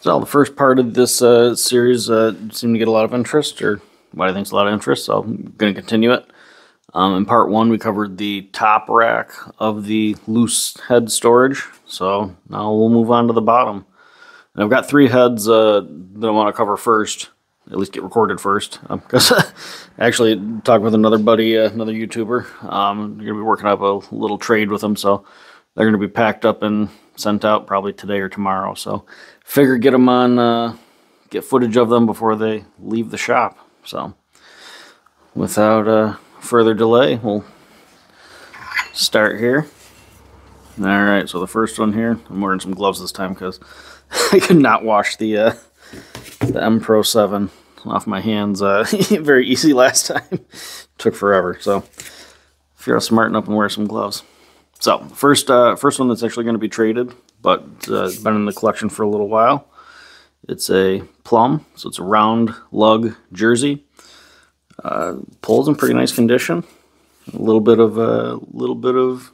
So the first part of this uh, series uh, seemed to get a lot of interest, or what I think is a lot of interest, so I'm going to continue it. Um, in part one, we covered the top rack of the loose head storage, so now we'll move on to the bottom. And I've got three heads uh, that I want to cover first, at least get recorded first, because um, actually talked with another buddy, uh, another YouTuber. Um, going to be working up a little trade with them, so they're going to be packed up and sent out probably today or tomorrow. So figure get them on, uh, get footage of them before they leave the shop. So without uh, further delay, we'll start here. All right, so the first one here, I'm wearing some gloves this time because I could not wash the uh, the M Pro 7 off my hands uh, very easy last time. Took forever, so if you're smart enough and wear some gloves. So first, uh, first one that's actually going to be traded, but uh, it's been in the collection for a little while. It's a Plumb, so it's a round lug jersey. Uh, in pretty nice condition. A little bit of a uh, little bit of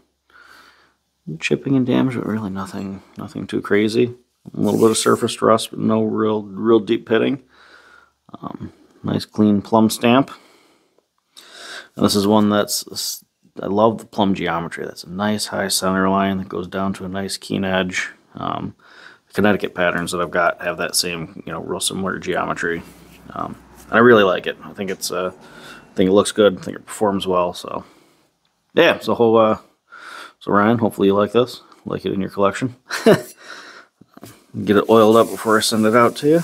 chipping and damage, but really nothing, nothing too crazy. A little bit of surface rust, but no real, real deep pitting. Um, nice clean Plumb stamp. And this is one that's I love the Plumb geometry. That's a nice high center line that goes down to a nice keen edge. Um, Connecticut patterns that I've got have that same, you know, real similar geometry. Um, and I really like it. I think it's, uh, I think it looks good. I think it performs well. So, yeah. So, uh, so Ryan, hopefully you like this. Like it in your collection. Get it oiled up before I send it out to you.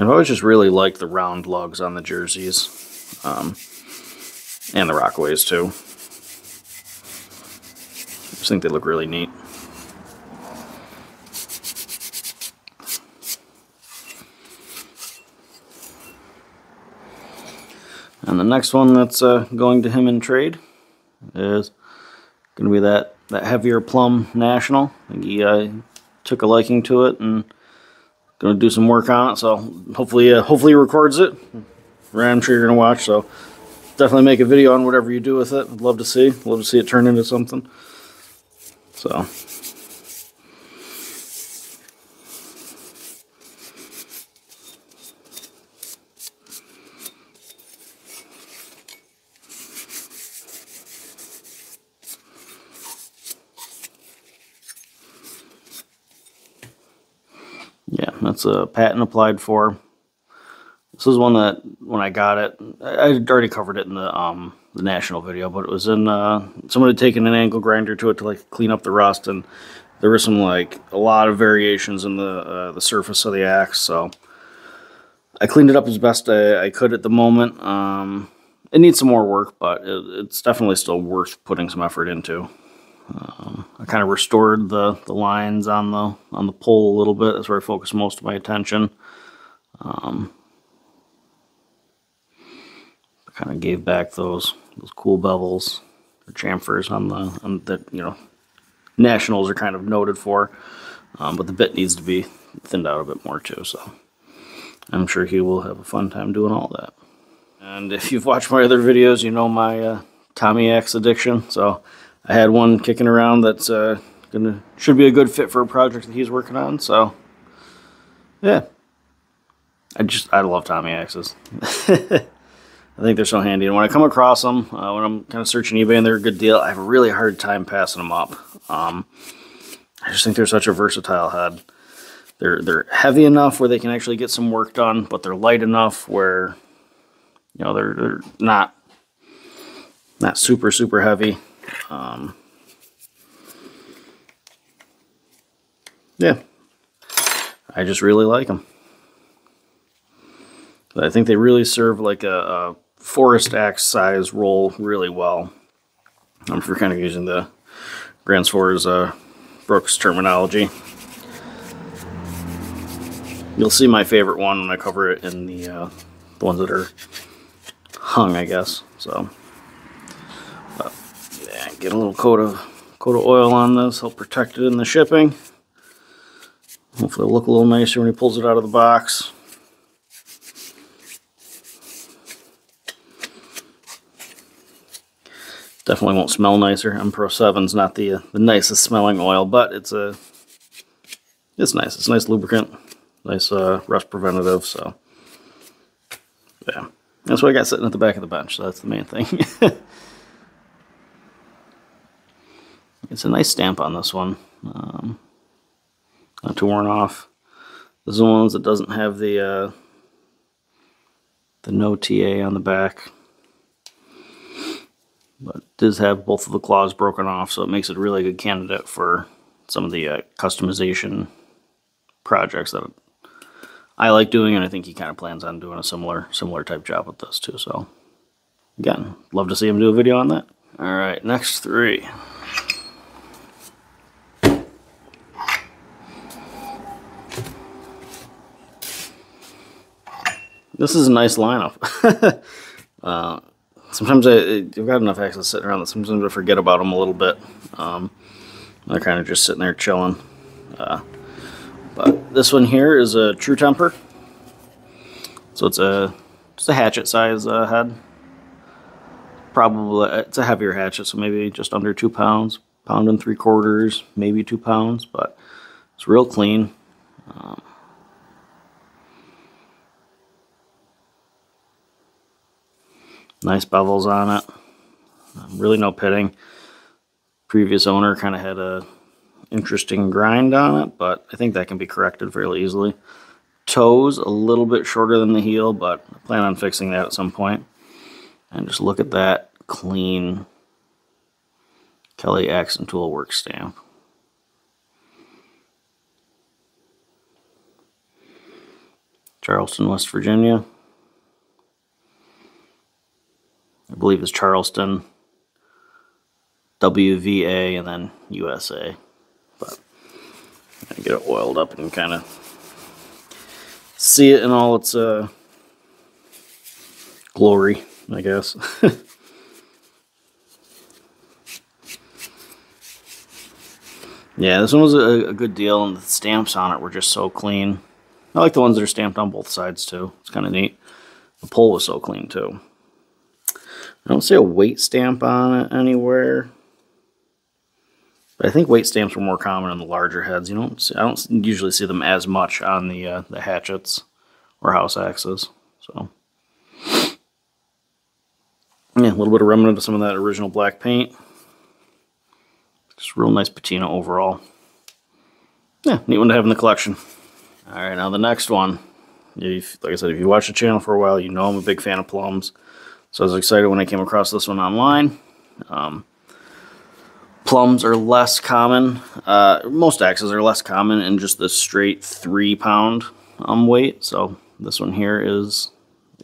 I've always just really liked the round lugs on the jerseys. Um, and the Rockaways too. I just think they look really neat. And the next one that's uh, going to him in trade is going to be that, that heavier Plumb national. I think he uh, took a liking to it and Gonna do some work on it, so hopefully, uh, hopefully records it. I'm sure you're gonna watch, so definitely make a video on whatever you do with it. I'd love to see, love to see it turn into something. So. That's a patent applied for. This is one that when I got it, I already covered it in the um, the national video, but it was in uh, someone had taken an angle grinder to it to like clean up the rust, and there was some like a lot of variations in the uh, the surface of the axe. So I cleaned it up as best I, I could at the moment. Um, it needs some more work, but it, it's definitely still worth putting some effort into. Um, I kind of restored the, the lines on the on the pole a little bit. That's where I focused most of my attention. Um, kind of gave back those those cool bevels or chamfers on the on that you know nationals are kind of noted for. Um, but the bit needs to be thinned out a bit more too. So I'm sure he will have a fun time doing all that. And if you've watched my other videos, you know my uh, Tommy Axe addiction. So I had one kicking around that's uh, gonna should be a good fit for a project that he's working on. So, yeah, I just I love Tommy axes. I think they're so handy, and when I come across them, uh, when I'm kind of searching eBay and they're a good deal, I have a really hard time passing them up. Um, I just think they're such a versatile head. They're they're heavy enough where they can actually get some work done, but they're light enough where you know they're they're not not super super heavy. Um, yeah, I just really like them. I think they really serve like a, a forest axe size roll really well. I'm um, for kind of using the Gransfors uh, Bruks terminology. You'll see my favorite one when I cover it in the, uh, the ones that are hung, I guess. So and get a little coat of, coat of oil on this, help protect it in the shipping. Hopefully it'll look a little nicer when he pulls it out of the box. Definitely won't smell nicer. M Pro 7's not the, uh, the nicest smelling oil, but it's a it's nice. It's nice lubricant, nice uh, rust preventative. So yeah, that's what I got sitting at the back of the bench. So that's the main thing. it's a nice stamp on this one. Um, not too worn off. This is one of the ones that doesn't have the uh, the no TA on the back. But does have both of the claws broken off, so it makes it a really good candidate for some of the uh, customization projects that I like doing, and I think he kind of plans on doing a similar similar type job with this too. So again, love to see him do a video on that. All right, next three. This is a nice lineup. uh, sometimes I, I've got enough axes sitting around that sometimes I forget about them a little bit. Um, they're kind of just sitting there chilling. Uh, but this one here is a True Temper. So it's a just a hatchet size uh, head. Probably it's a heavier hatchet, so maybe just under two pounds, pound and three quarters, maybe two pounds, but it's real clean. Um, Nice bevels on it. Really no pitting. Previous owner kind of had a interesting grind on it, but I think that can be corrected fairly easily. Toes a little bit shorter than the heel, but I plan on fixing that at some point. And just look at that clean Kelly Axe and Tool work stamp. Charleston, West Virginia. I believe is Charleston, WVA, and then USA. But I get it oiled up and kind of see it in all its uh, glory, I guess. yeah, this one was a, a good deal, and the stamps on it were just so clean. I like the ones that are stamped on both sides, too. It's kind of neat. The pole was so clean, too. I don't see a weight stamp on it anywhere. But I think weight stamps were more common on the larger heads. You don't see, I don't usually see them as much on the uh, the hatchets or house axes. So yeah, a little bit of remnant of some of that original black paint. Just real nice patina overall. Yeah, neat one to have in the collection. All right, now the next one. If, like I said, if you watch the channel for a while, you know I'm a big fan of Plumbs. So I was excited when I came across this one online. Um, Plumbs are less common. Uh, most axes are less common in just the straight three pound um, weight. So this one here is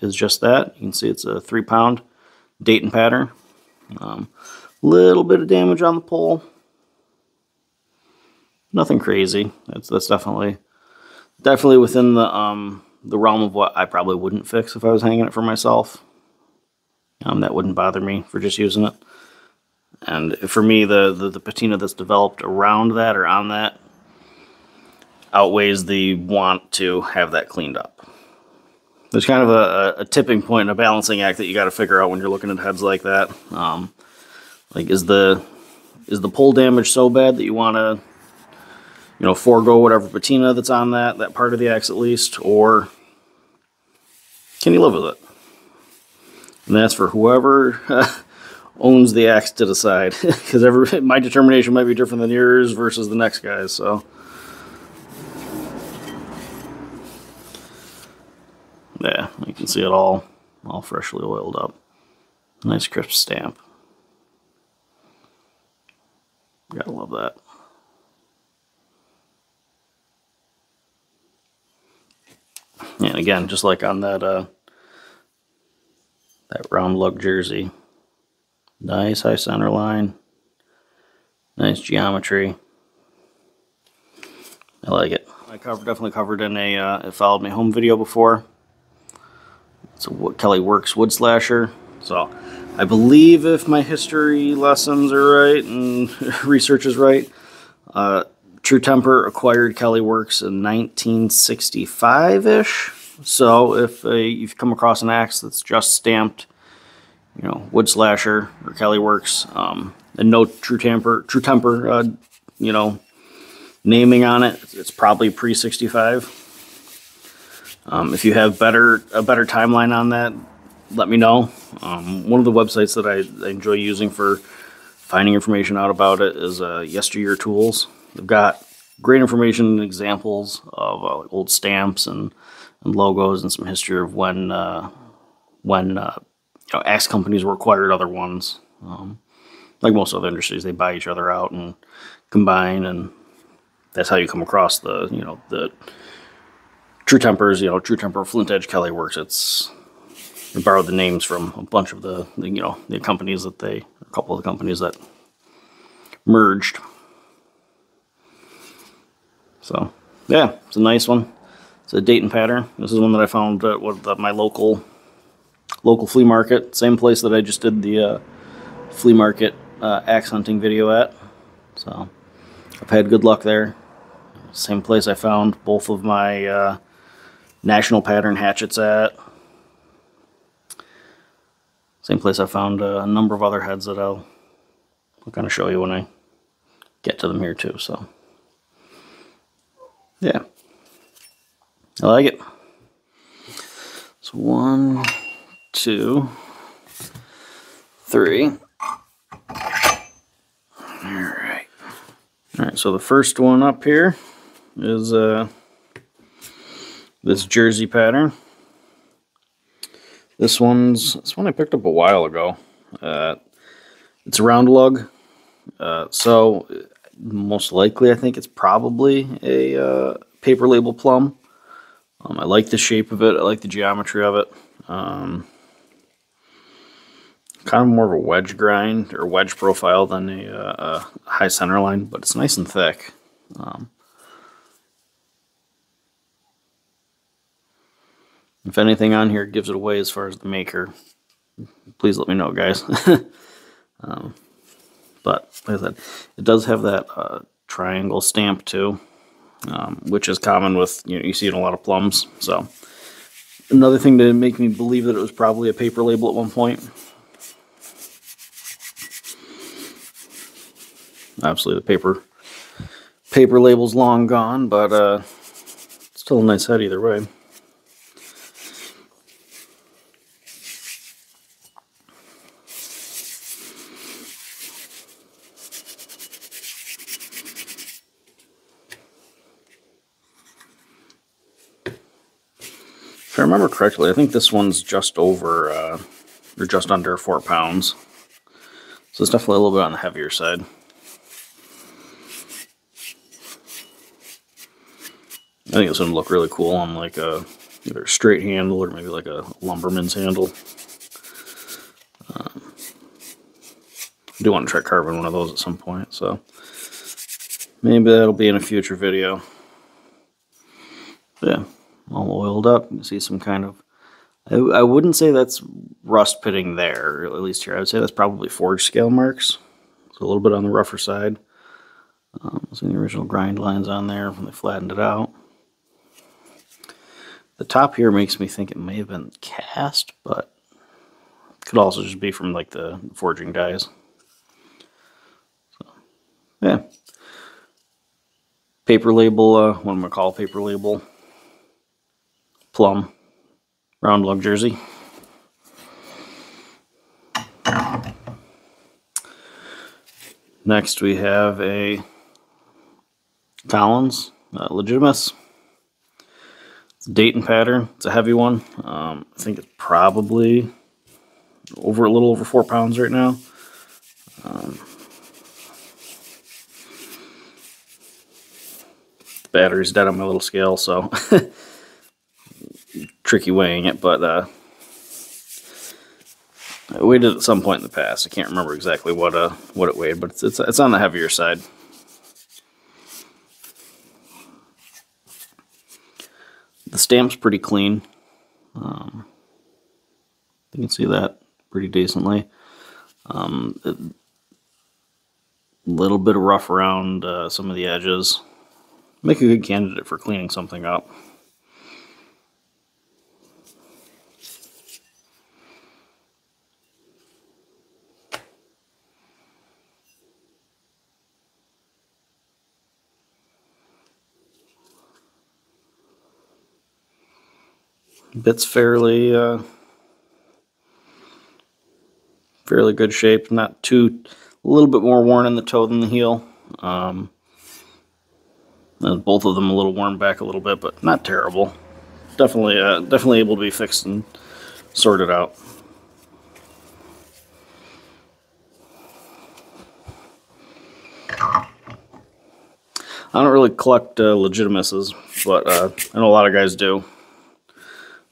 is just that. You can see it's a three pound Dayton pattern. Um, little bit of damage on the pole. Nothing crazy. That's that's definitely definitely within the um the realm of what I probably wouldn't fix if I was hanging it for myself. Um, that wouldn't bother me for just using it. And for me, the, the, the patina that's developed around that or on that outweighs the want to have that cleaned up. There's kind of a, a tipping point and a balancing act that you got to figure out when you're looking at heads like that. Um, like, is the is the pull damage so bad that you want to, you know, forego whatever patina that's on that that part of the axe at least, or can you live with it? And that's for whoever owns the axe to decide. Because every my determination might be different than yours versus the next guy's. So. Yeah, you can see it all, all freshly oiled up. Nice crisp stamp. Gotta love that. And again, just like on that uh, that round lug jersey. Nice high center line. Nice geometry. I like it. I covered, definitely covered in a uh, it followed me home video before. It's a Kelly Works wood slasher. So I believe if my history lessons are right and research is right, uh, True Temper acquired Kelly Works in 1965-ish. So if uh, you've come across an axe that's just stamped you know, Wood Slasher or Kelly Works, um, and no True Temper, True Temper, uh, you know, naming on it. It's probably pre 65. Um, if you have better a better timeline on that, let me know. Um, one of the websites that I, I, enjoy using for finding information out about it is uh, Yesteryear Tools. They've got great information and examples of uh, old stamps and, and, logos and some history of when uh, when uh, you know, axe companies were acquired other ones. Um, like most other industries, they buy each other out and combine, and that's how you come across the you know the True Tempers, you know, True Temper, Flint Edge, Kelly Works. It's they borrowed the names from a bunch of the, the, you know the companies that they a couple of the companies that merged. So yeah, it's a nice one. It's a Dayton pattern. This is one that I found at what my local local flea market, same place that I just did the uh, flea market uh, axe hunting video at. So I've had good luck there. Same place I found both of my uh, national pattern hatchets at. Same place I found uh, a number of other heads that I'll, I'll kind of show you when I get to them here too. So yeah, I like it. So one, two, three. All right. All right, so the first one up here is uh, this jersey pattern. This one's this one I picked up a while ago. Uh, it's a round lug, uh, so most likely I think it's probably a uh, paper label Plumb. Um, I like the shape of it. I like the geometry of it. Um, kind of more of a wedge grind or wedge profile than a, uh, a high center line, but it's nice and thick. Um, If anything on here gives it away as far as the maker, please let me know, guys. um, but like I said, it does have that uh, triangle stamp too, um, which is common with you know you see in a lot of Plumbs. So another thing to make me believe that it was probably a paper label at one point. Obviously, the paper paper label's long gone, but uh, still a nice head either way. Remember correctly, I think this one's just over, uh, or just under four pounds. So it's definitely a little bit on the heavier side. I think this would look really cool on like a either a straight handle or maybe like a lumberman's handle. Um, I do want to try carving one of those at some point, so maybe that'll be in a future video. yeah all oiled up. You see some kind of, I, I wouldn't say that's rust pitting there, at least here. I would say that's probably forge scale marks. It's a little bit on the rougher side. Um, see the original grind lines on there when they flattened it out. The top here makes me think it may have been cast, but could also just be from like the forging dies. So, yeah. Paper label, uh, what am I call paper label? Plum round lug jersey. Next we have a Collins uh, Legitimus. It's a Dayton pattern. It's a heavy one. Um, I think it's probably over a little over four pounds right now. Um, the battery's dead on my little scale, so tricky weighing it, but uh, I weighed it at some point in the past. I can't remember exactly what uh what it weighed, but it's it's, it's on the heavier side. The stamp's pretty clean. Um, you can see that pretty decently. Um, a little bit of rough around uh, some of the edges. Make a good candidate for cleaning something up. Bit's fairly uh, fairly good shape. Not too, a little bit more worn in the toe than the heel. Um, both of them a little worn back a little bit, but not terrible. Definitely, uh, definitely able to be fixed and sorted out. I don't really collect uh, Legitimuses, but uh, I know a lot of guys do.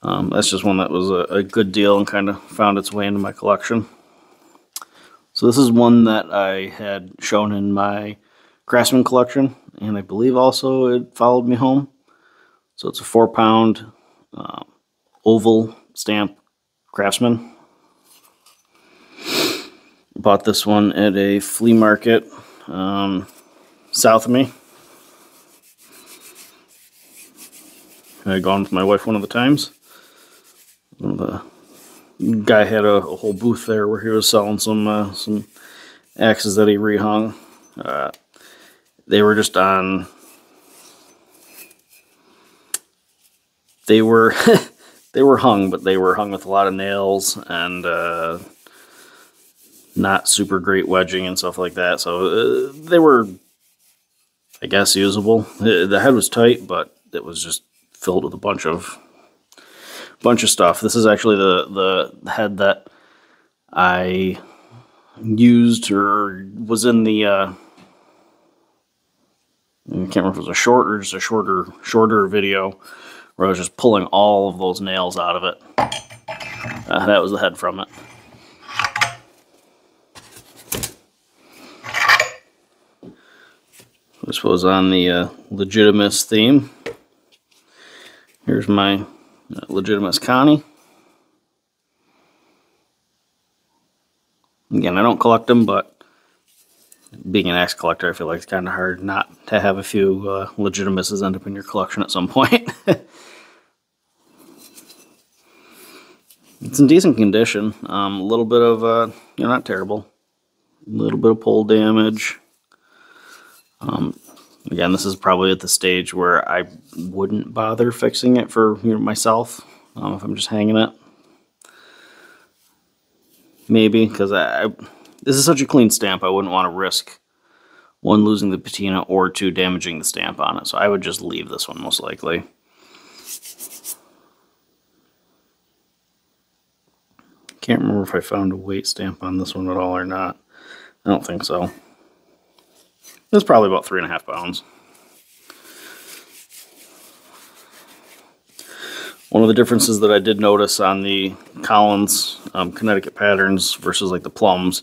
Um, that's just one that was a, a good deal and kind of found its way into my collection. So this is one that I had shown in my Craftsman collection, and I believe also it followed me home. So it's a four pound uh, oval stamp Craftsman. Bought this one at a flea market um, south of me. I had gone with my wife one of the times. The guy had a, a, whole booth there where he was selling some uh, some axes that he rehung. Uh, they were just on. They were they were hung, but they were hung with a lot of nails and uh, not super great wedging and stuff like that. So uh, they were, I guess, usable. The head was tight, but it was just filled with a bunch of bunch of stuff. This is actually the the head that I used or was in the uh, I can't remember if it was a short or just a shorter shorter video where I was just pulling all of those nails out of it. Uh, that was the head from it. This was on the uh, Legitimus theme. Here's my Legitimus Connie. Again, I don't collect them, but being an axe collector, I feel like it's kind of hard not to have a few uh, Legitimuses end up in your collection at some point. it's in decent condition. Um, a little bit of, uh, you know, not terrible. A little bit of pull damage. Um, Again, this is probably at the stage where I wouldn't bother fixing it for you know, myself um, if I'm just hanging it. Maybe, because I, I, this is such a clean stamp, I wouldn't want to risk one, losing the patina, or two, damaging the stamp on it. So I would just leave this one most likely. Can't remember if I found a weight stamp on this one at all or not. I don't think so. It's probably about three and a half pounds. One of the differences that I did notice on the Collins um, Connecticut patterns versus like the Plumbs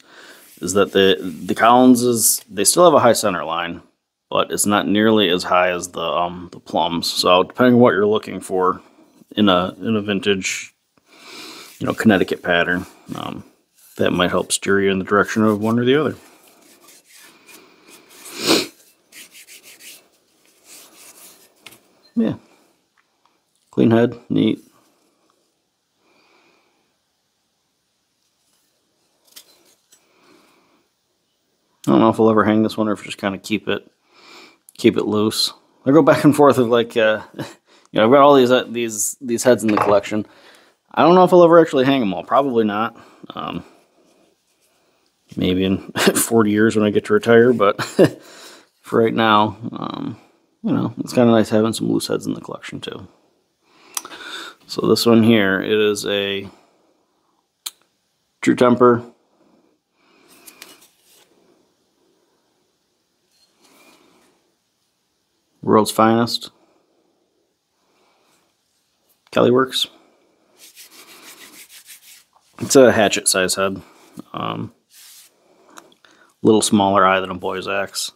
is that the the Collins is they still have a high center line, but it's not nearly as high as the um, the Plumbs. So depending on what you're looking for in a in a vintage, you know, Connecticut pattern, um, that might help steer you in the direction of one or the other. Yeah. Clean head, neat. I don't know if I'll ever hang this one or if just kind of keep it keep it loose. I go back and forth of like uh, you know I've got all these uh, these these heads in the collection. I don't know if I'll ever actually hang them all. Probably not. Um, maybe in 40 years when I get to retire, but for right now, um, you know, it's kind of nice having some loose heads in the collection too. So this one here, it is a True Temper. World's Finest. Kelly Works. It's a hatchet size head. Um, little smaller eye than a boy's axe.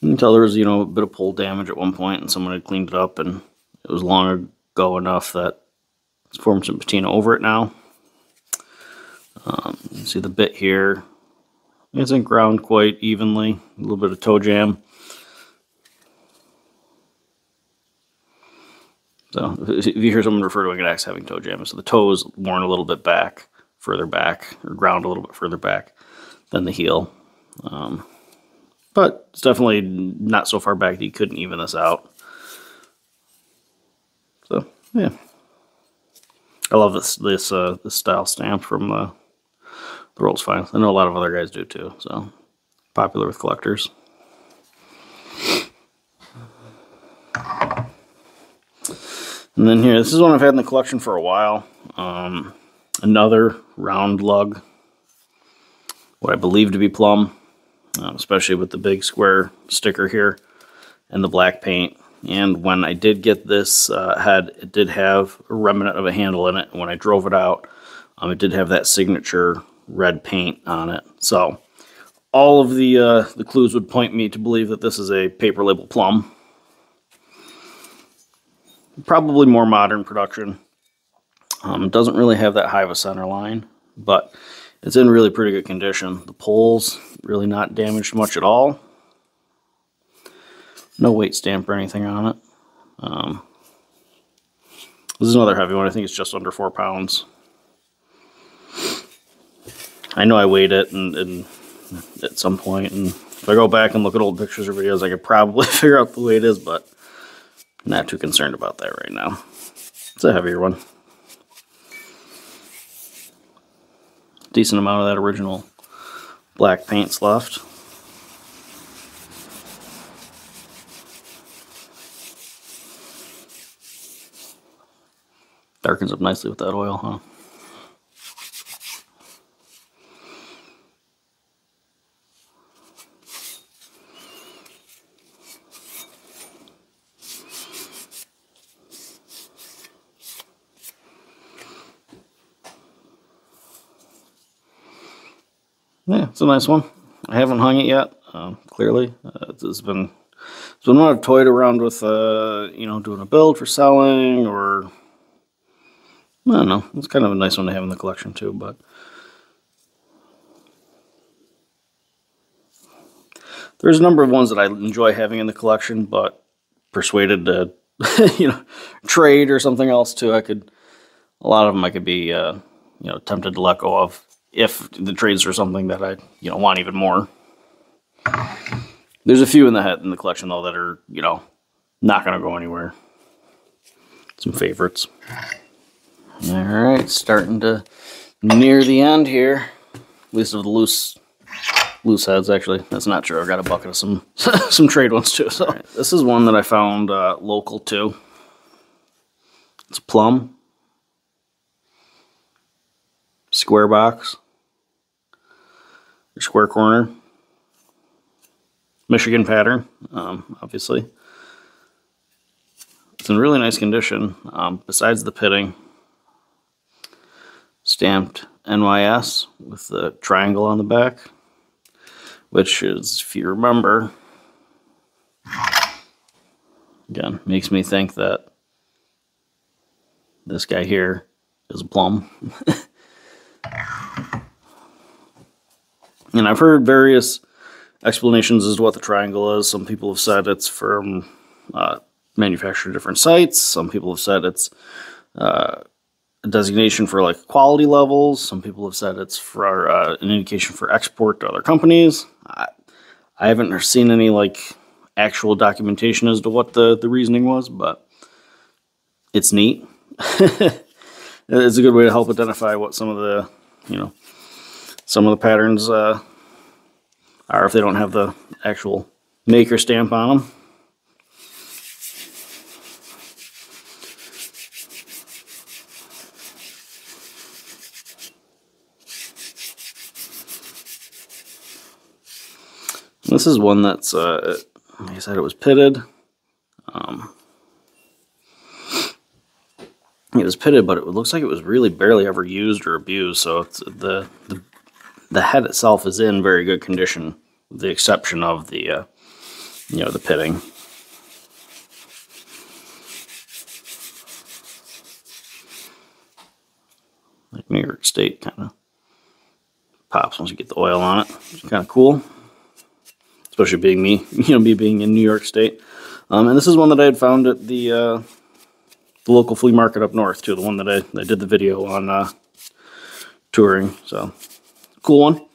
Can tell there was, you know, a bit of pull damage at one point and someone had cleaned it up and it was long ago enough that it's formed some patina over it now. Um, see the bit here. Isn't ground quite evenly. A little bit of toe jam. So if you hear someone refer to an axe having toe jam, so the toe is worn a little bit back, further back, or ground a little bit further back than the heel. Um, but it's definitely not so far back that you couldn't even this out. So yeah, I love this this uh, this style stamp from the the World's Finest. I know a lot of other guys do too. So popular with collectors. And then here, this is one I've had in the collection for a while. Um, another round lug, what I believe to be Plumb, um, especially with the big square sticker here and the black paint. And when I did get this uh, it did have a remnant of a handle in it. When I drove it out, um, it did have that signature red paint on it. So all of the uh, the clues would point me to believe that this is a paper label Plumb. Probably more modern production. Um, doesn't really have that high of a center line, but it's in really pretty good condition. The poles really not damaged much at all. No weight stamp or anything on it. Um, this is another heavy one. I think it's just under four pounds. I know I weighed it and, and at some point, and if I go back and look at old pictures or videos, I could probably figure out the it is, but I'm not too concerned about that right now. It's a heavier one. Decent amount of that original black paint's left. Darkens up nicely with that oil, huh? Yeah, it's a nice one. I haven't hung it yet. Uh, clearly, uh, it's been it's been one I've toyed around with. Uh, you know, doing a build for selling, or I don't know. It's kind of a nice one to have in the collection too. But there's a number of ones that I enjoy having in the collection, but persuaded to you know trade or something else too. I could a lot of them I could be uh, you know tempted to let go of if the trades are something that I you know want even more. There's a few in the head in the collection though that are you know not gonna go anywhere. Some favorites. All right, starting to near the end here. At least of the loose loose heads actually that's not true i got a bucket of some some trade ones too so right, this is one that i found uh, local too it's Plumb square box, your square corner, Michigan pattern, um, obviously. It's in really nice condition, um, besides the pitting. Stamped NYS with the triangle on the back, which is, if you remember, again, makes me think that this guy here is a Plumb. And I've heard various explanations as to what the triangle is. Some people have said it's from uh, manufactured different sites. Some people have said it's uh, a designation for like quality levels. Some people have said it's for uh, an indication for export to other companies. I, I haven't seen any like actual documentation as to what the, the reasoning was, but it's neat. it's a good way to help identify what some of the, you know, some of the patterns uh, are if they don't have the actual maker stamp on them. This is one that's, uh, like I said, it was pitted. Um, it was pitted, but it looks like it was really barely ever used or abused. So the the the head itself is in very good condition, with the exception of the, uh, you know, the pitting. Like New York State kind of pops once you get the oil on it. It's kind of cool, especially being me, you know, me being in New York State. Um, and this is one that I had found at the uh, the local flea market up north too. The one that I, I did the video on uh, touring. So Cool one.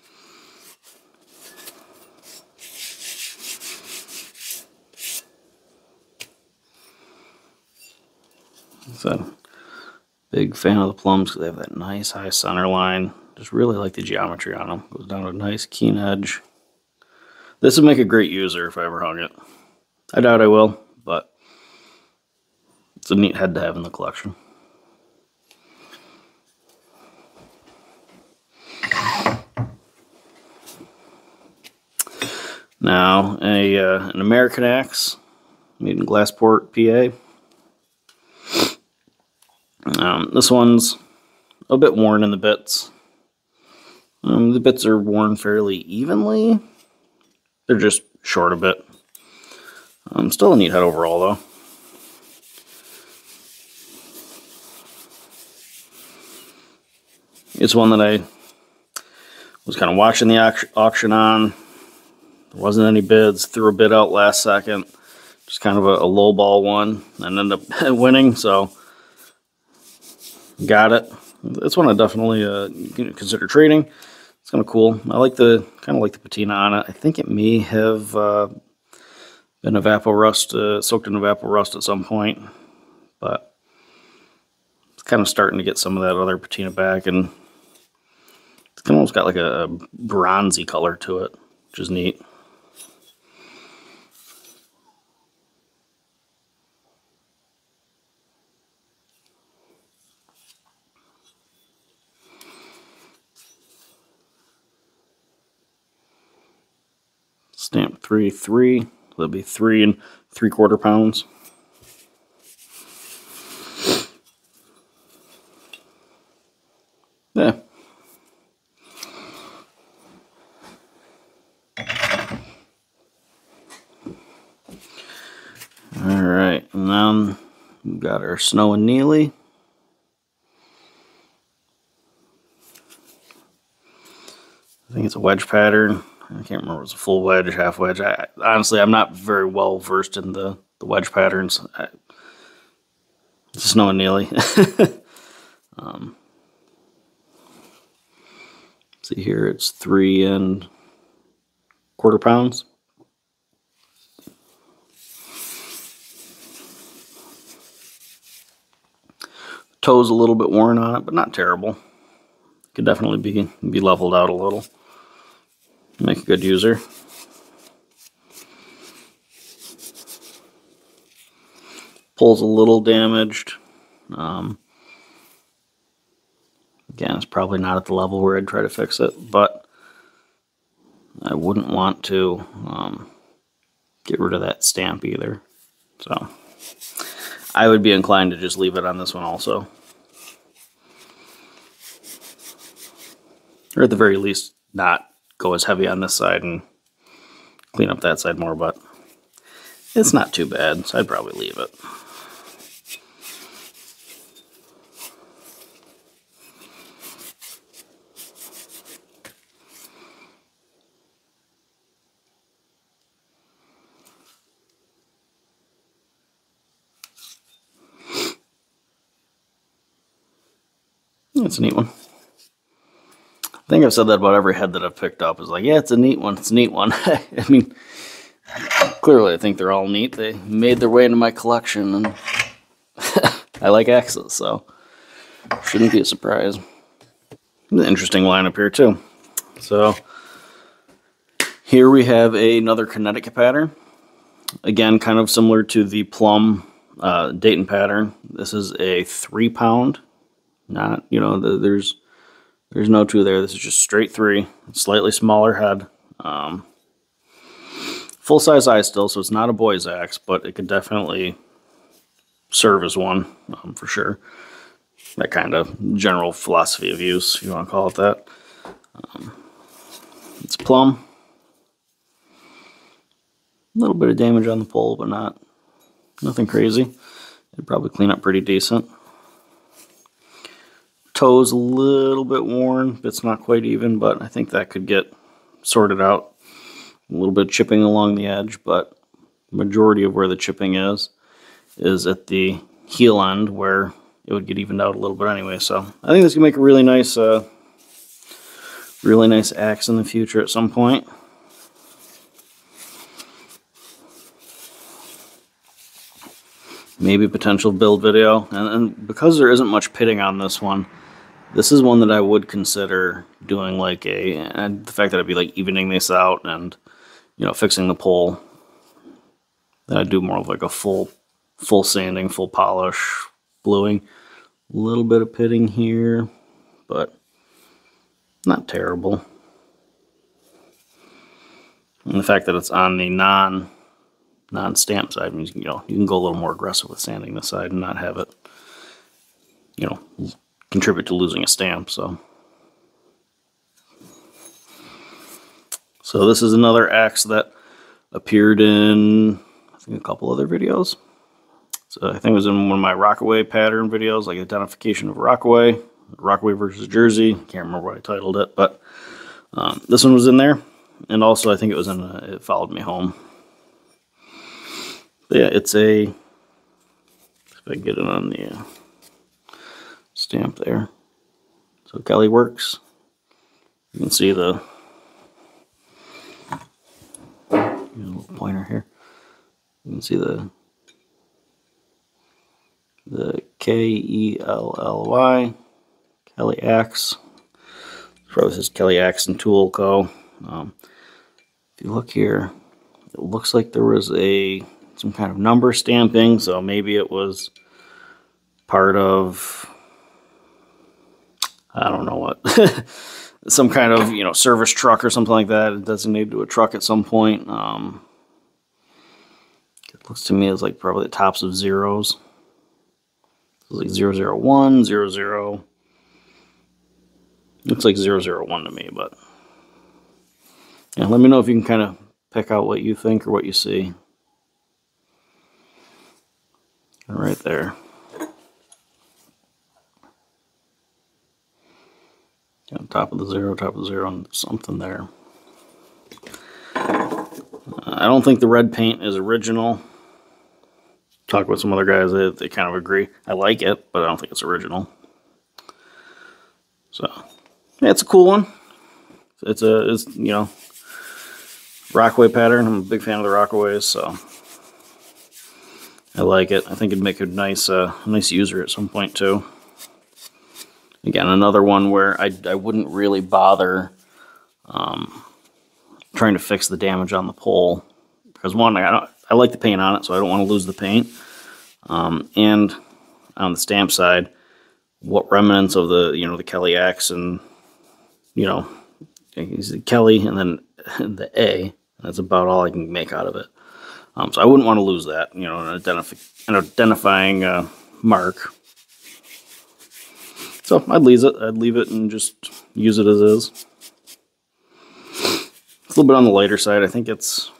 So, big fan of the Plumbs because they have that nice high center line. Just really like the geometry on them. Goes down to a nice keen edge. This would make a great user if I ever hung it. I doubt I will, but it's a neat head to have in the collection. Now, a uh, an American axe made in Glassport, PA. Um, this one's a bit worn in the bits. Um, the bits are worn fairly evenly. They're just short a bit. Um, still a neat head overall, though. It's one that I was kind of watching the auction on. There wasn't any bids. Threw a bid out last second. Just kind of a, a low ball one and ended up winning. So got it. It's one I definitely uh, consider trading. It's kind of cool. I like the kind of like the patina on it. I think it may have uh, been Evapo-Rust, uh, soaked in Evapo-Rust at some point, but it's kind of starting to get some of that other patina back, and it's kind of almost got like a bronzy color to it, which is neat. stamp three three. That'll be three and three quarter pounds. Yeah. All right, and then we've got our Snow and Nealley. I think it's a wedge pattern. I can't remember it was a full wedge, half wedge. I, honestly, I'm not very well versed in the, the wedge patterns. I, just knowing Nealley. um, see here, it's three and quarter pounds. Toe's a little bit worn on it, but not terrible. Could definitely be be leveled out a little. Make a good user. Pull's a little damaged. Um, again, it's probably not at the level where I'd try to fix it, but I wouldn't want to um, get rid of that stamp either. So I would be inclined to just leave it on this one also. Or at the very least, not go as heavy on this side and clean up that side more, but it's not too bad, so I'd probably leave it. That's a neat one. I think I've said that about every head that I've picked up. Is like, yeah, it's a neat one. It's a neat one. I mean, clearly, I think they're all neat. They made their way into my collection, and I like axes, so shouldn't be a surprise. An interesting lineup here too. So here we have another Connecticut pattern. Again, kind of similar to the Plumb uh, Dayton pattern. This is a three pound. Not, you know, the, there's there's no two there. This is just straight three. Slightly smaller head. Um, full size eye still, so it's not a boy's axe, but it could definitely serve as one um, for sure. That kind of general philosophy of use, if you want to call it that. Um, it's Plumb. A little bit of damage on the pole, but not nothing crazy. It'd probably clean up pretty decent. Toe's a little bit worn. It's not quite even, but I think that could get sorted out. A little bit chipping along the edge, but majority of where the chipping is is at the heel end where it would get evened out a little bit anyway. So I think this can make a really nice, uh, really nice axe in the future at some point. maybe potential build video. And, and because there isn't much pitting on this one, this is one that I would consider doing like a, and the fact that I'd be like evening this out and, you know, fixing the pole. Then I'd do more of like a full, full sanding, full polish, bluing. A little bit of pitting here, but not terrible. And the fact that it's on the non non-stamp side means you know you can go a little more aggressive with sanding this side and not have it you know contribute to losing a stamp so. So this is another axe that appeared in I think a couple other videos. So I think it was in one of my Rockaway pattern videos like identification of Rockaway Rockaway versus Jersey. Can't remember what I titled it but um, this one was in there. And also I think it was in a, it followed me home. But yeah, it's a, if I get it on the uh, stamp there. So Kelly Works. You can see the little pointer here. You can see the the K E L L Y Kelly Axe. Probably says Kelly Axe and Tool Co. Um, if you look here, it looks like there was a some kind of number stamping, so maybe it was part of, I don't know what, some kind of, you know, service truck or something like that, It designated to a truck at some point. Um, it looks to me as like probably the tops of zeros. It's like 001, 00. Looks like 001 to me, but yeah, let me know if you can kind of pick out what you think or what you see. right there. Top of the zero, top of the zero, and something there. Uh, I don't think the red paint is original. Talk with some other guys, they, they kind of agree. I like it, but I don't think it's original. So, yeah, it's a cool one. It's a, it's, you know, Rockaway pattern. I'm a big fan of the Rockaways, so I like it. I think it'd make a nice, uh, nice user at some point too. Again, another one where I, I wouldn't really bother um, trying to fix the damage on the pole because one, I don't, I like the paint on it, so I don't want to lose the paint. Um, and on the stamp side, what remnants of the you know the Kelly Axe and you know Kelly and then the A. That's about all I can make out of it. Um, so I wouldn't want to lose that, you know, an, identif an identifying uh, mark. So I'd leave it. I'd leave it and just use it as is. It's a little bit on the lighter side. I think it's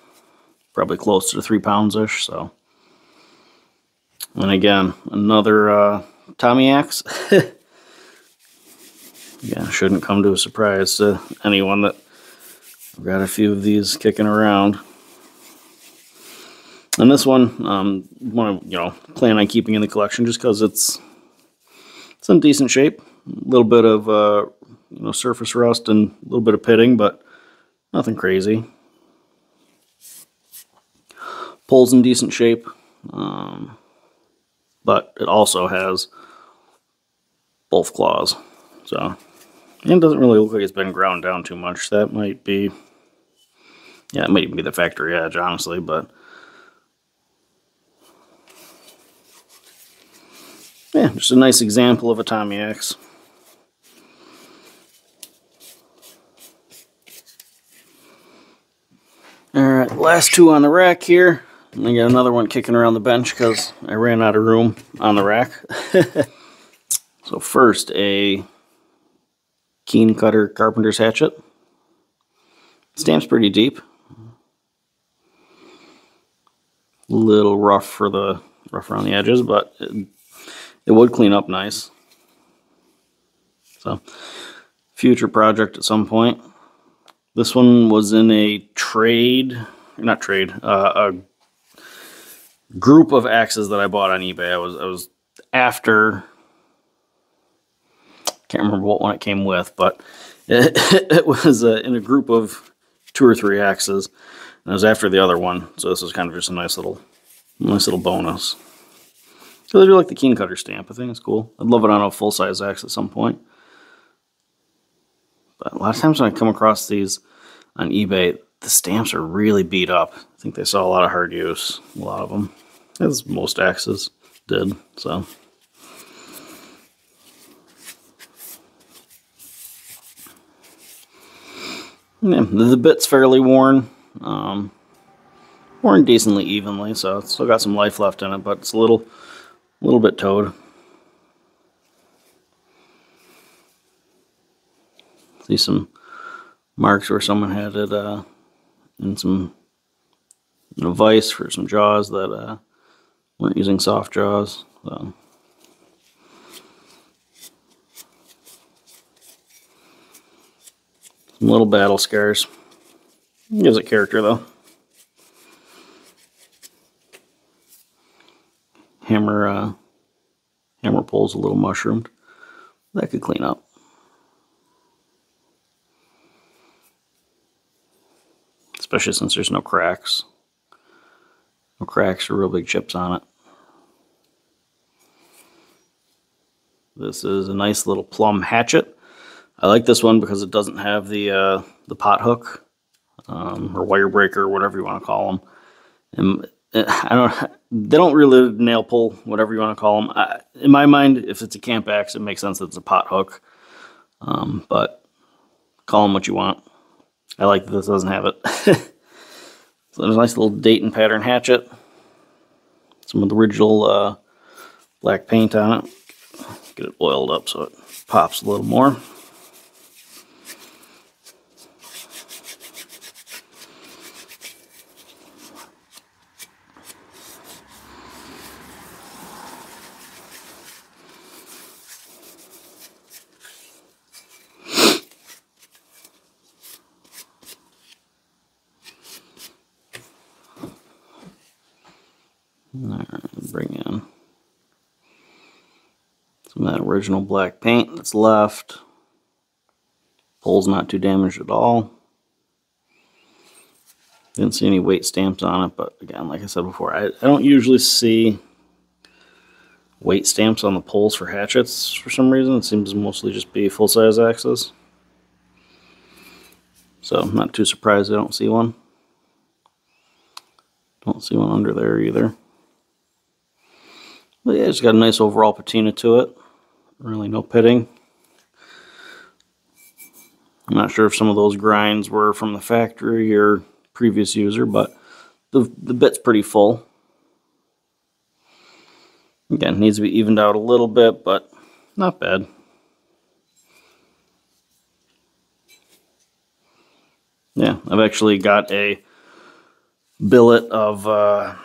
probably close to three pounds ish. So, and again, another uh, Tommy axe. yeah, shouldn't come to a surprise to anyone that I've got a few of these kicking around. And this one, um, want to you know plan on keeping in the collection just because it's it's in decent shape. A little bit of uh, you know surface rust and a little bit of pitting, but nothing crazy. Pole's in decent shape, um, but it also has both claws. So it doesn't really look like it's been ground down too much. That might be, yeah, it might even be the factory edge, honestly, but Yeah, just a nice example of a Tommy axe. Alright, last two on the rack here. I got another one kicking around the bench because I ran out of room on the rack. so first, a Keen Kutter Carpenter's Hatchet. Stamp's pretty deep. A little rough for the rough around the edges, but it would clean up nice. So, future project at some point. This one was in a trade, not trade, uh, a group of axes that I bought on eBay. I was I was after, can't remember what one it came with, but it, it was uh, in a group of two or three axes. And it was after the other one, so this was kind of just a nice little, nice little bonus. Really do like the Keen Kutter stamp. I think it's cool. I'd love it on a full-size axe at some point. But a lot of times when I come across these on eBay, the stamps are really beat up. I think they saw a lot of hard use, a lot of them, as most axes did, so... Yeah, the bit's fairly worn. Um, worn decently evenly, so it's still got some life left in it, but it's a little, a little bit towed. See some marks where someone had it uh, in some in a vise for some jaws that uh, weren't using soft jaws. So. Some little battle scars. Gives it character though. Hammer uh, hammer pole's a little mushroomed. That could clean up. Especially since there's no cracks. No cracks or real big chips on it. This is a nice little Plumb hatchet. I like this one because it doesn't have the uh, the pot hook um, or wire breaker, whatever you want to call them. And I don't, they don't really nail pull, whatever you want to call them. I, in my mind, if it's a camp axe, it makes sense that it's a pot hook. Um, but call them what you want. I like that this doesn't have it. so there's a nice little Dayton pattern hatchet. Some of the original uh, black paint on it. Get it oiled up so it pops a little more. bring in some of that original black paint that's left. Pole's not too damaged at all. Didn't see any weight stamps on it, but again, like I said before, I, I don't usually see weight stamps on the poles for hatchets for some reason. It seems to mostly just be full-size axes. So I'm not too surprised I don't see one. Don't see one under there either. But yeah, it's got a nice overall patina to it. Really no pitting. I'm not sure if some of those grinds were from the factory or previous user, but the, the bit's pretty full. Again, needs to be evened out a little bit, but not bad. Yeah, I've actually got a billet of uh,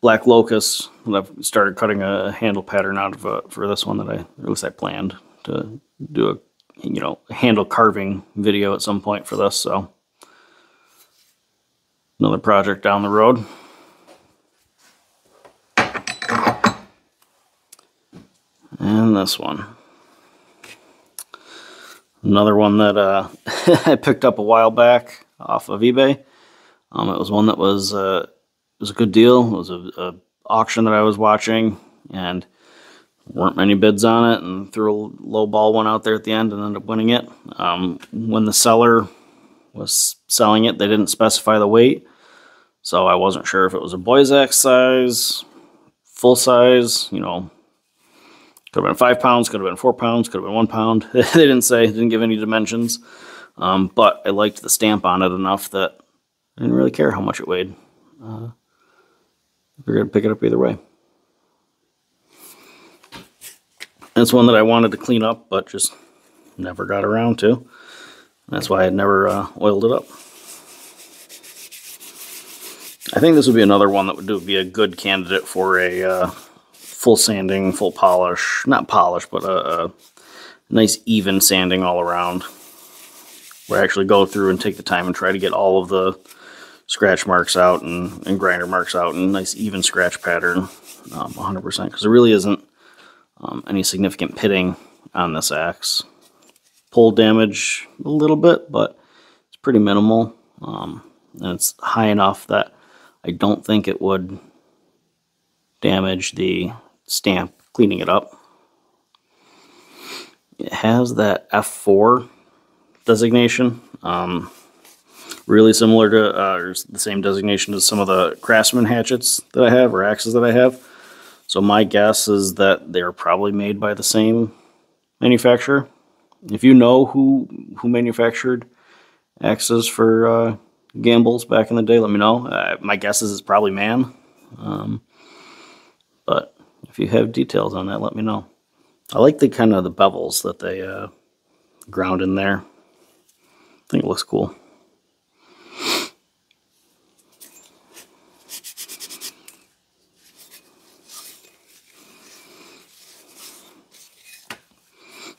black locust I've started cutting a handle pattern out of uh, for this one that I, at least I planned to do a, you know, handle carving video at some point for this, so another project down the road. And this one. Another one that uh, I picked up a while back off of eBay. Um, it was one that was uh, was a good deal. It was a, a auction that I was watching, and weren't many bids on it, and threw a low ball one out there at the end and ended up winning it. Um, when the seller was selling it, they didn't specify the weight, so I wasn't sure if it was a boy's axe size, full size, you know, could have been five pounds, could have been four pounds, could have been one pound. they didn't say, didn't give any dimensions. Um, but I liked the stamp on it enough that I didn't really care how much it weighed. Uh, we're going to pick it up either way. That's one that I wanted to clean up, but just never got around to. That's why I never uh, oiled it up. I think this would be another one that would do, be a good candidate for a uh, full sanding, full polish. Not polish, but a, a nice even sanding all around. Where I actually go through and take the time and try to get all of the scratch marks out and, and grinder marks out and nice even scratch pattern um, 100% because there really isn't um, any significant pitting on this axe. Pull damage a little bit, but it's pretty minimal. Um, and it's high enough that I don't think it would damage the stamp cleaning it up. It has that F4 designation. Um, really similar to, uh, or the same designation as some of the Craftsman hatchets that I have or axes that I have. So my guess is that they're probably made by the same manufacturer. If you know who who manufactured axes for uh, Gambles back in the day, let me know. Uh, my guess is it's probably Mann. Um, but if you have details on that, let me know. I like the kind of the bevels that they uh, ground in there. I think it looks cool.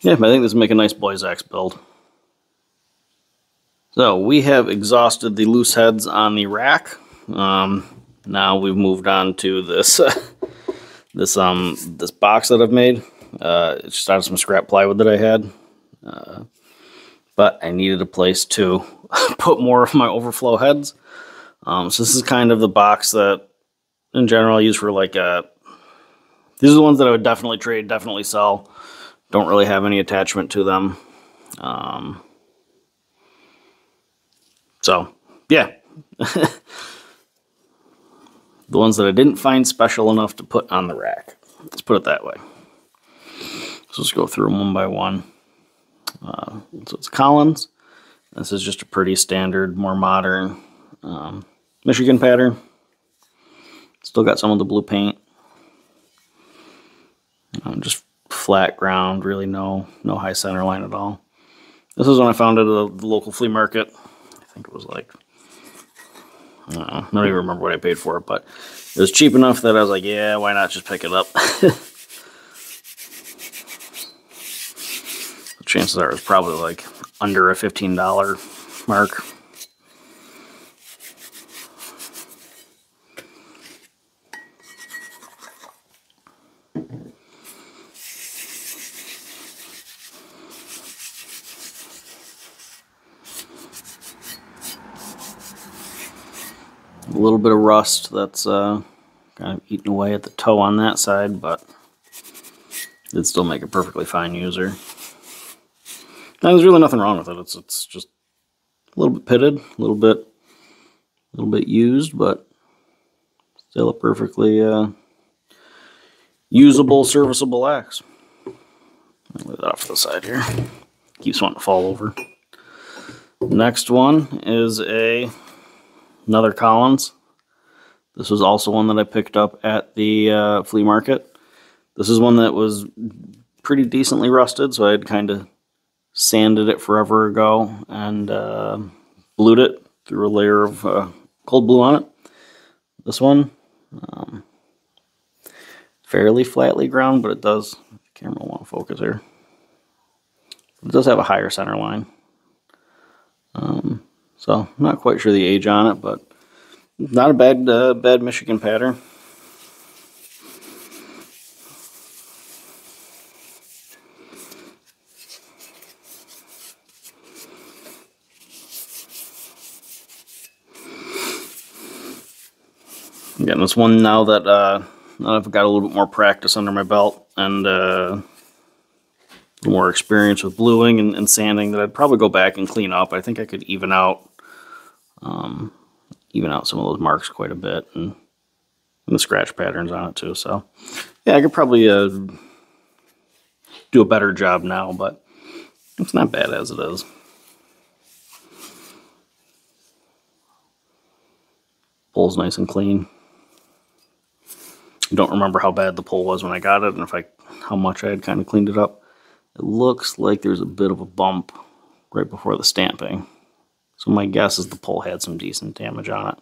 Yeah, I think this would make a nice boys axe build. So we have exhausted the loose heads on the rack. Um, now we've moved on to this this um this box that I've made. Uh, it's just out of some scrap plywood that I had, uh, but I needed a place to put more of my overflow heads. Um, so this is kind of the box that, in general, I use for like a. Uh, these are the ones that I would definitely trade, definitely sell. Don't really have any attachment to them. Um, so, yeah. the ones that I didn't find special enough to put on the rack. Let's put it that way. So let's go through them one by one. Uh, so it's Collins. This is just a pretty standard, more modern um, Michigan pattern. Still got some of the blue paint. Um, just flat ground, really no no high center line at all. This is when I found it at the local flea market. I think it was like, I don't, know, I don't even remember what I paid for it, but it was cheap enough that I was like, yeah, why not just pick it up? Chances are it's probably like under a $15 mark. a little bit of rust that's uh, kind of eating away at the toe on that side, but it'd still make a perfectly fine user. Now, there's really nothing wrong with it. It's it's just a little bit pitted, a little bit, a little bit used, but still a perfectly uh, usable, serviceable axe. I'll Leave that off to the side here. Keeps wanting to fall over. Next one is a another Collins. This was also one that I picked up at the uh, flea market. This is one that was pretty decently rusted, so I had kind of sanded it forever ago and uh, blued it through a layer of uh, cold blue on it. This one, um, fairly flatly ground, but it does, camera won't focus here. It does have a higher center line. Um, so I'm not quite sure the age on it, but not a bad uh, bad Michigan pattern. Again, this one now that uh, I've got a little bit more practice under my belt and uh, more experience with bluing and, and, sanding that I'd probably go back and clean up. I think I could even out um, even out some of those marks quite a bit and, and, the scratch patterns on it too. So yeah, I could probably uh, do a better job now, but it's not bad as it is. Pole's nice and clean. I don't remember how bad the pole was when I got it and if I how much I had kind of cleaned it up. It looks like there's a bit of a bump right before the stamping. So my guess is the pole had some decent damage on it.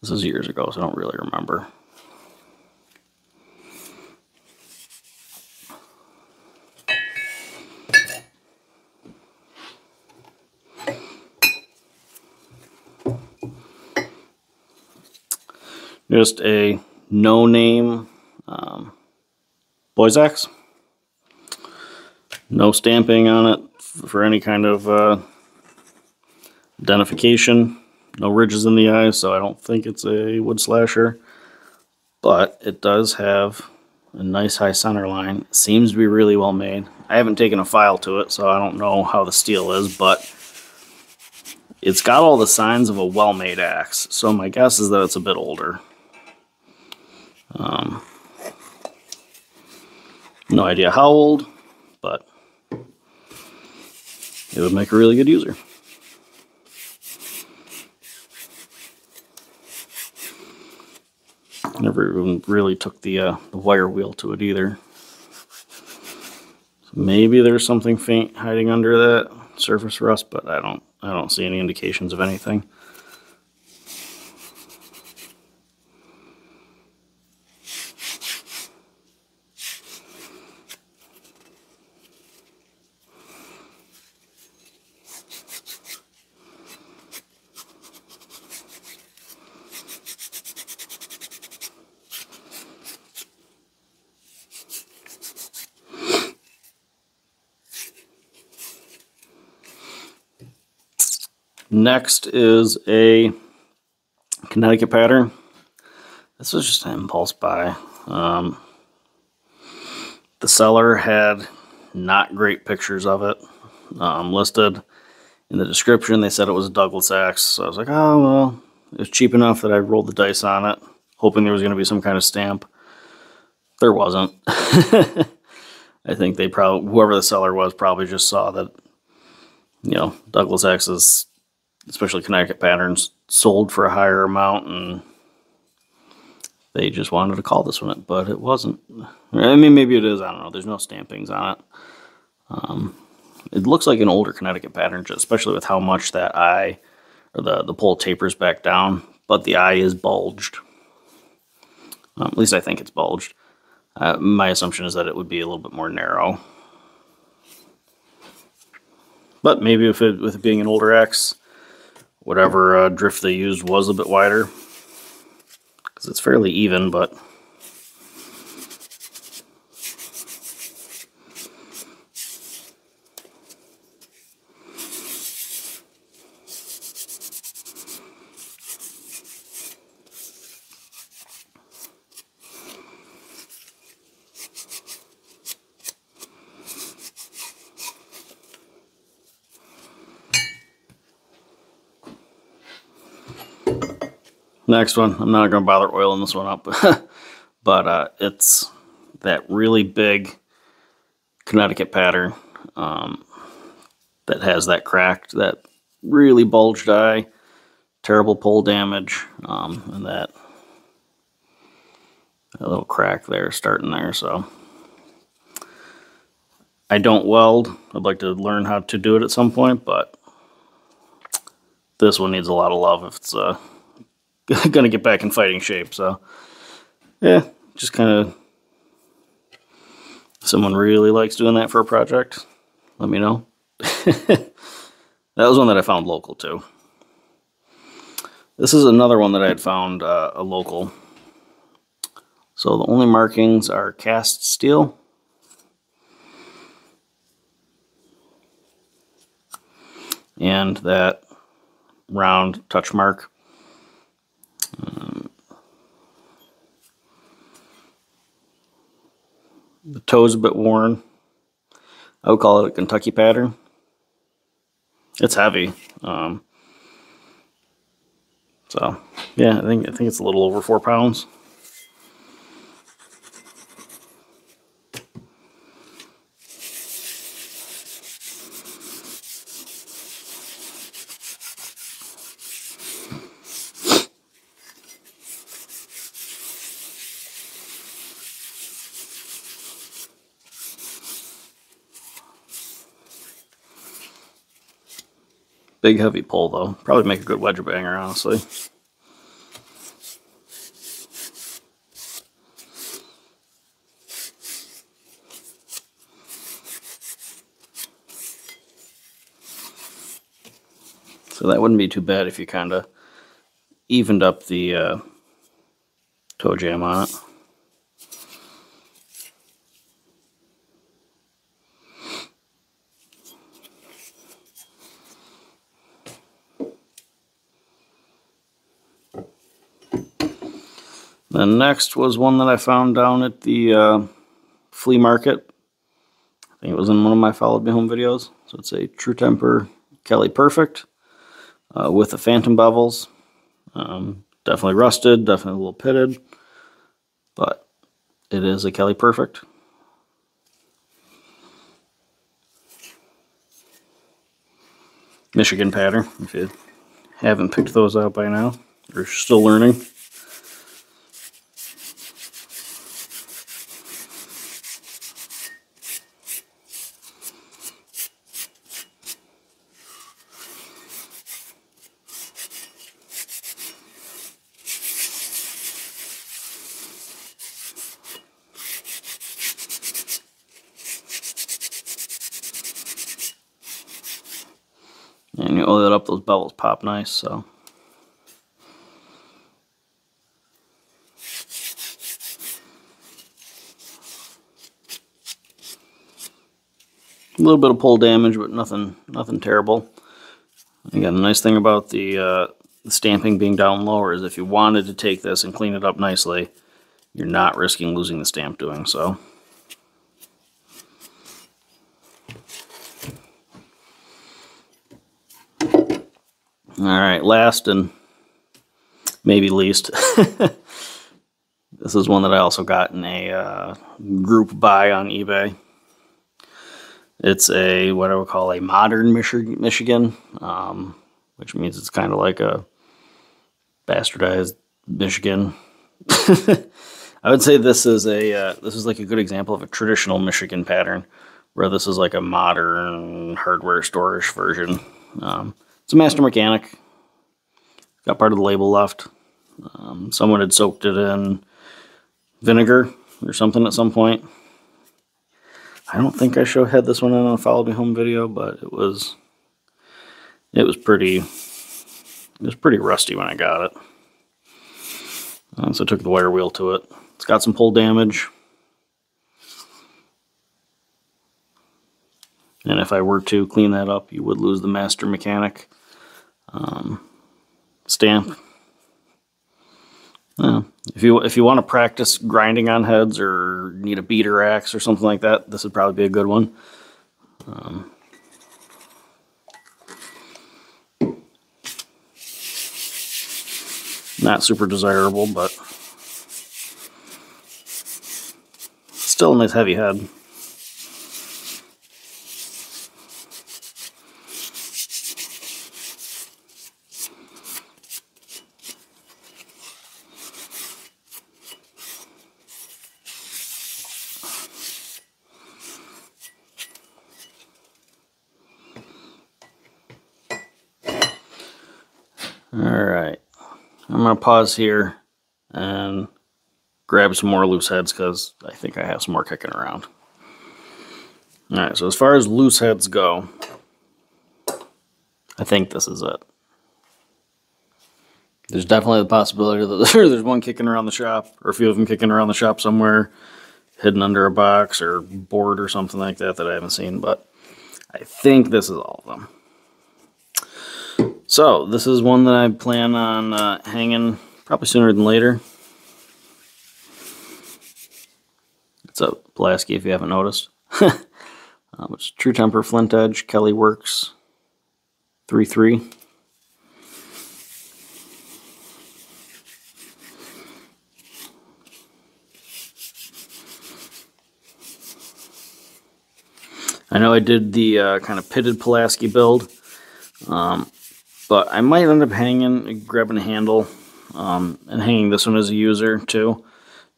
This was years ago, so I don't really remember. Just a no-name um, Boys Axe. No stamping on it for any kind of uh, identification. No ridges in the eye, so I don't think it's a wood slasher. But it does have a nice high center line. Seems to be really well made. I haven't taken a file to it, so I don't know how the steel is, but it's got all the signs of a well-made axe. So my guess is that it's a bit older. Um, no idea how old, but it would make a really good user. Never even really took the, uh, the wire wheel to it either. So maybe there's something faint hiding under that surface rust, but I don't I don't see any indications of anything. Next is a Connecticut pattern. This was just an impulse buy. Um, the seller had not great pictures of it um, listed. In the description, they said it was a Douglas axe. So I was like, oh, well, it was cheap enough that I rolled the dice on it, hoping there was going to be some kind of stamp. There wasn't. I think they probably, whoever the seller was, probably just saw that, you know, Douglas axes especially Connecticut patterns, sold for a higher amount, and they just wanted to call this one it, but it wasn't. I mean, maybe it is. I don't know. There's no stampings on it. Um, it looks like an older Connecticut pattern, especially with how much that eye or the the pole tapers back down, but the eye is bulged. Um, at least I think it's bulged. Uh, my assumption is that it would be a little bit more narrow. But maybe if it, with it being an older axe, whatever uh, drift they used was a bit wider. Because it's fairly even but Next one, I'm not going to bother oiling this one up, but uh, it's that really big Connecticut pattern um, that has that cracked, that really bulged eye, terrible pole damage, um, and that, that little crack there starting there. So I don't weld. I'd like to learn how to do it at some point, but this one needs a lot of love if it's uh, gonna get back in fighting shape. So, yeah, just kind of. Someone really likes doing that for a project. Let me know. that was one that I found local too. This is another one that I had found uh, a local. So the only markings are cast steel. And that round touch mark the toe's a bit worn. I would call it a Kentucky pattern. It's heavy. Um, so yeah, I think I think it's a little over four pounds. Big heavy pole though. Probably make a good wedge banger, honestly. So that wouldn't be too bad if you kind of evened up the uh, toe jam on it. Then next was one that I found down at the uh, flea market. I think it was in one of my followed me home videos. So it's a True Temper Kelly Perfect uh, with the phantom bevels. Um, definitely rusted, definitely a little pitted, but it is a Kelly Perfect. Michigan pattern, if you haven't picked those out by now, or you're still learning. And you oil it up, those bubbles pop nice, so. A little bit of pull damage, but nothing, nothing terrible. Again, the nice thing about the, uh, the stamping being down lower is if you wanted to take this and clean it up nicely, you're not risking losing the stamp doing so. All right, last and maybe least. this is one that I also got in a uh, group buy on eBay. It's a what I would call a modern Michi Michigan, um, which means it's kind of like a bastardized Michigan. I would say this is a uh, this is like a good example of a traditional Michigan pattern, where this is like a modern hardware storage version. Um, it's a master mechanic. Got part of the label left. Um, someone had soaked it in vinegar or something at some point. I don't think I show had this one in a follow me home video, but it was it was pretty it was pretty rusty when I got it. Uh, so I took the wire wheel to it. It's got some pull damage. And if I were to clean that up, you would lose the master mechanic um, stamp. Well, if you if you want to practice grinding on heads or need a beater axe or something like that, this would probably be a good one. Um, not super desirable, but still a nice heavy head. All right, I'm gonna pause here and grab some more loose heads because I think I have some more kicking around. All right, so as far as loose heads go, I think this is it. There's definitely the possibility that there's one kicking around the shop, or a few of them kicking around the shop somewhere, hidden under a box or board or something like that that I haven't seen, but I think this is all of them. So, this is one that I plan on uh, hanging probably sooner than later. It's a Pulaski if you haven't noticed. um, it's True Temper Flint Edge, Kelly Works 3-3. I know I did the uh, kind of pitted Pulaski build. Um, but I might end up hanging, grabbing a handle, um, and hanging this one as a user too.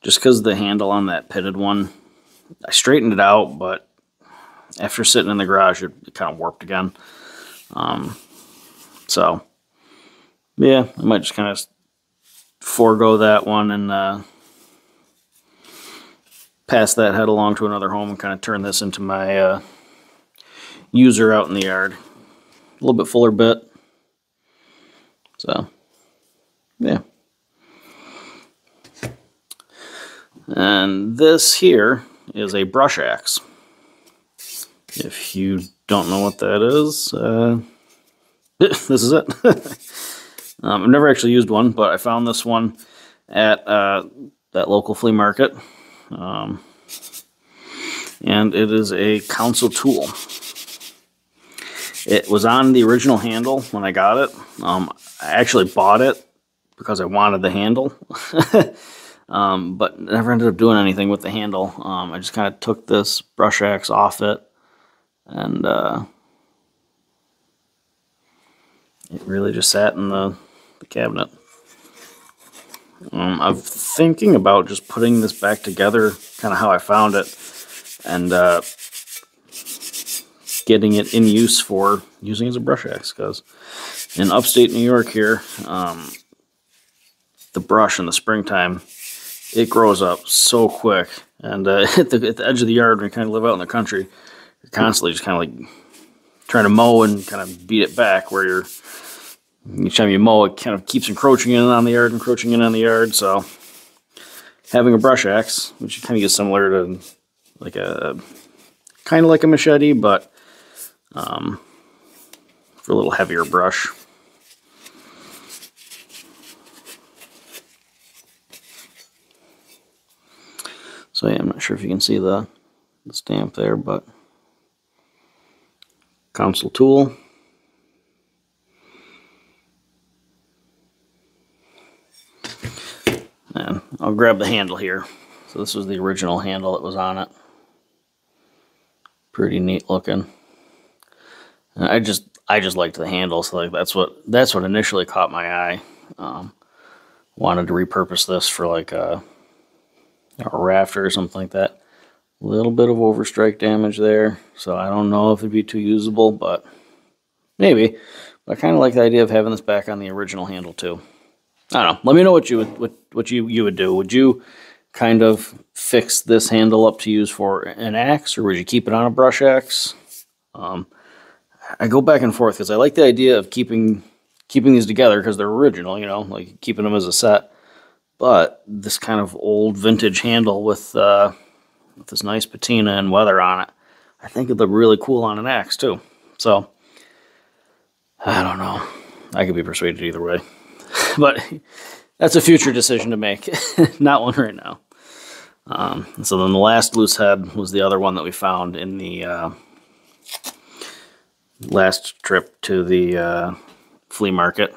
Just because the handle on that pitted one, I straightened it out, but after sitting in the garage, it, kind of warped again. Um, so, yeah, I might just kind of forego that one and uh, pass that head along to another home and kind of turn this into my uh, user out in the yard. A little bit fuller bit. So, yeah. And this here is a brush axe. If you don't know what that is, uh, this is it. um, I've never actually used one, but I found this one at uh, that local flea market. Um, and it is a Council Tool. It was on the original handle when I got it. Um, I actually bought it because I wanted the handle. um, but never ended up doing anything with the handle. Um, I just kind of took this brush axe off it and uh, it really just sat in the, the cabinet. Um, I'm thinking about just putting this back together, kind of how I found it, and uh, getting it in use for using as a brush axe. Because in upstate New York here, um, the brush in the springtime, it grows up so quick. And uh, at, the, at the edge of the yard, when you kind of live out in the country, you're constantly just kind of like trying to mow and kind of beat it back where you're each time you mow, it kind of keeps encroaching in on the yard, encroaching in on the yard. So having a brush axe, which kind of gets similar to like a kind of like a machete, but um, for a little heavier brush. So yeah, I'm not sure if you can see the, the stamp there, but Council Tool. And I'll grab the handle here. So this was the original handle that was on it. Pretty neat looking. And I just I just liked the handle, so like that's what that's what initially caught my eye. Um, wanted to repurpose this for like a, a rafter or something like that. A little bit of overstrike damage there, so I don't know if it'd be too usable, but maybe. But I kind of like the idea of having this back on the original handle too. I don't know. Let me know what you would what, what you you would do. Would you kind of fix this handle up to use for an axe, or would you keep it on a brush axe? Um, I go back and forth because I like the idea of keeping keeping these together because they're original. You know, like keeping them as a set. But this kind of old vintage handle with uh, with this nice patina and weather on it, I think it'd look really cool on an axe too. So I don't know. I could be persuaded either way but that's a future decision to make, not one right now. Um, so then the last loose head was the other one that we found in the uh, last trip to the uh, flea market.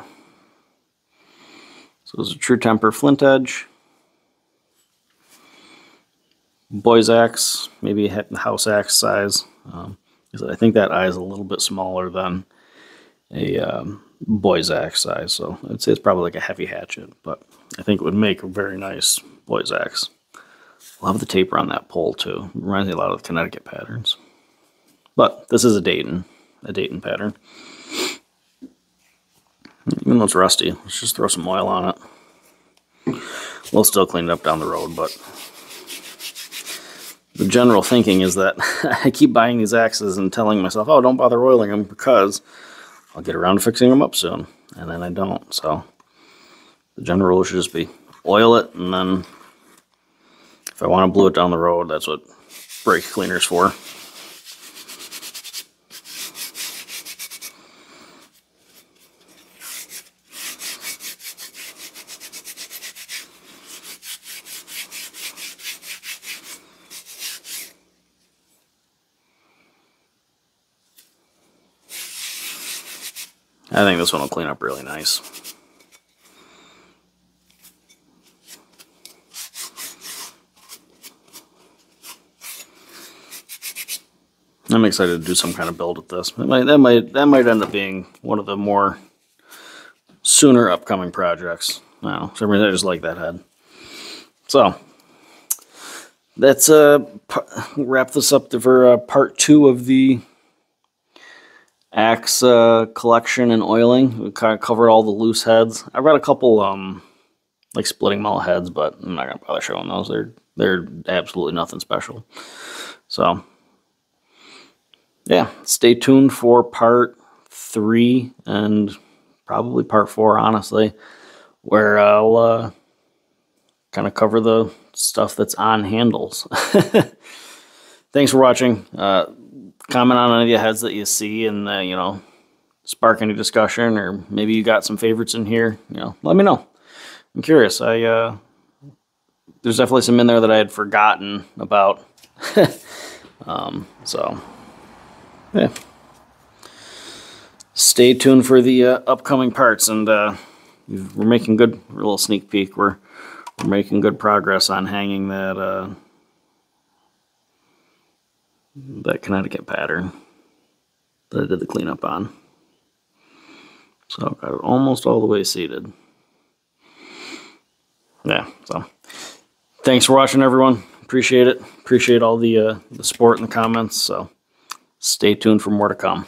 So it was a True Temper flint edge. Boy's axe, maybe a house axe size. Um, I think that eye is a little bit smaller than a um, boy's axe size, so I'd say it's probably like a heavy hatchet, but I think it would make a very nice boy's axe. Love the taper on that pole too. Reminds me a lot of Connecticut patterns. But this is a Dayton, a Dayton pattern. Even though it's rusty, let's just throw some oil on it. We'll still clean it up down the road, but the general thinking is that I keep buying these axes and telling myself, oh, don't bother oiling them because I'll get around to fixing them up soon. And then I don't. So the general rule should just be oil it and then if I want to blue it down the road, that's what brake cleaner's for. I think this one will clean up really nice. I'm excited to do some kind of build with this. That might, that might that might end up being one of the more sooner upcoming projects. Wow, reason I just like that head. So let's uh, wrap this up for uh, part two of the axe uh, collection and oiling. We kind of covered all the loose heads. I've got a couple um, like splitting mallet heads, but I'm not gonna bother showing those. They're they're absolutely nothing special. So yeah, stay tuned for part three and probably part four, honestly, where I'll uh, kind of cover the stuff that's on handles. Thanks for watching. Uh, comment on any of the heads that you see and, uh, you know, spark any discussion or maybe you got some favorites in here, you know, let me know. I'm curious. I uh, there's definitely some in there that I had forgotten about. um, so yeah. Stay tuned for the uh, upcoming parts, and uh, we're making good. A little sneak peek. We're we're making good progress on hanging that uh, that Connecticut pattern that I did the cleanup on. So I've got it almost all the way seated. Yeah, so thanks for watching, everyone. Appreciate it. Appreciate all the uh, the support and the comments. So stay tuned for more to come.